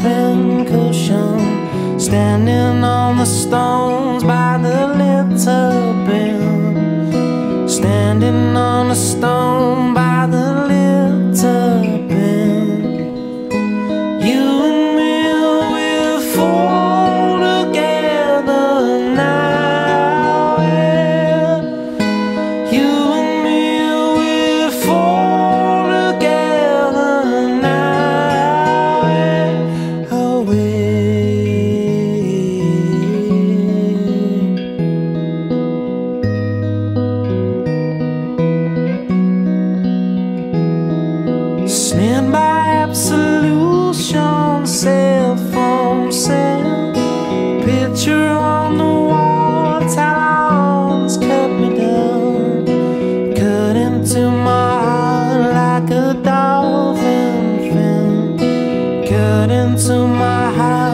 pincushion, standing on the stones by Stand by absolution, cell phone, cell picture on the wall. Talons cut me down, cut into my heart like a dolphin fin, cut into my heart.